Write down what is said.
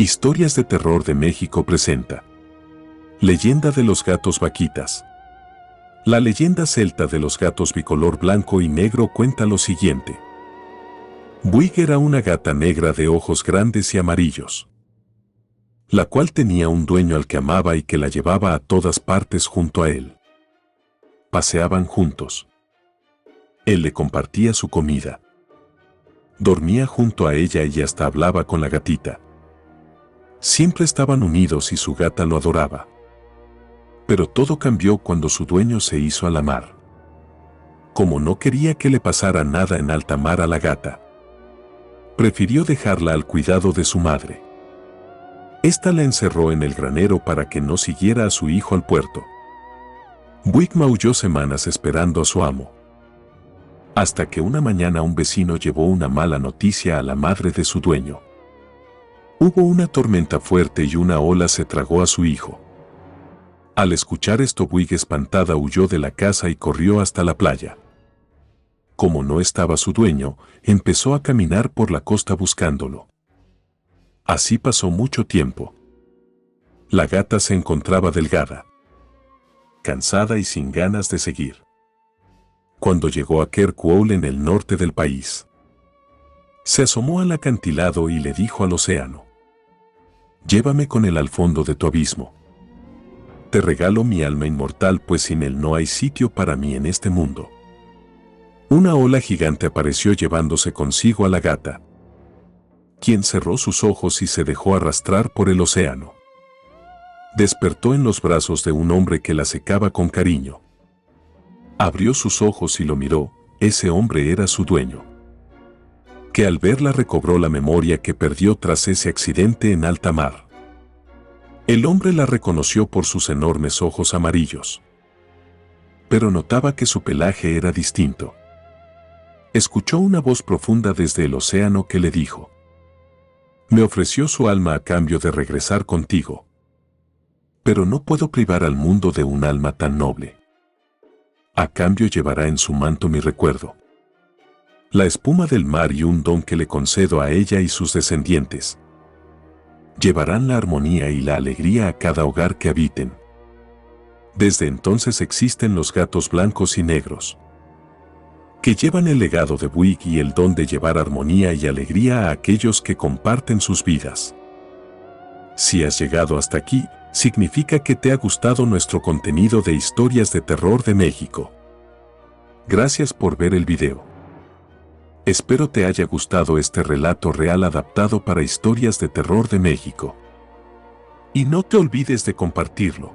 Historias de Terror de México presenta Leyenda de los gatos vaquitas. La leyenda celta de los gatos bicolor blanco y negro cuenta lo siguiente. Buig era una gata negra de ojos grandes y amarillos, la cual tenía un dueño al que amaba y que la llevaba a todas partes junto a él. Paseaban juntos. Él le compartía su comida. Dormía junto a ella y hasta hablaba con la gatita. Siempre estaban unidos y su gata lo adoraba. Pero todo cambió cuando su dueño se hizo a la mar. Como no quería que le pasara nada en alta mar a la gata, prefirió dejarla al cuidado de su madre. Esta la encerró en el granero para que no siguiera a su hijo al puerto. Buick maulló semanas esperando a su amo. Hasta que una mañana un vecino llevó una mala noticia a la madre de su dueño. Hubo una tormenta fuerte y una ola se tragó a su hijo. Al escuchar esto, Buig espantada huyó de la casa y corrió hasta la playa. Como no estaba su dueño, empezó a caminar por la costa buscándolo. Así pasó mucho tiempo. La gata se encontraba delgada, cansada y sin ganas de seguir. Cuando llegó a Kirkwall en el norte del país, se asomó al acantilado y le dijo al océano, llévame con él al fondo de tu abismo. Te regalo mi alma inmortal, pues sin él no hay sitio para mí en este mundo. Una ola gigante apareció llevándose consigo a la gata, quien cerró sus ojos y se dejó arrastrar por el océano. Despertó en los brazos de un hombre que la secaba con cariño. Abrió sus ojos y lo miró, ese hombre era su dueño que al verla recobró la memoria que perdió tras ese accidente en alta mar. El hombre la reconoció por sus enormes ojos amarillos. Pero notaba que su pelaje era distinto. Escuchó una voz profunda desde el océano que le dijo, Me ofreció su alma a cambio de regresar contigo. Pero no puedo privar al mundo de un alma tan noble. A cambio llevará en su manto mi recuerdo la espuma del mar y un don que le concedo a ella y sus descendientes. Llevarán la armonía y la alegría a cada hogar que habiten. Desde entonces existen los gatos blancos y negros, que llevan el legado de Buick y el don de llevar armonía y alegría a aquellos que comparten sus vidas. Si has llegado hasta aquí, significa que te ha gustado nuestro contenido de historias de terror de México. Gracias por ver el video. Espero te haya gustado este relato real adaptado para historias de terror de México. Y no te olvides de compartirlo.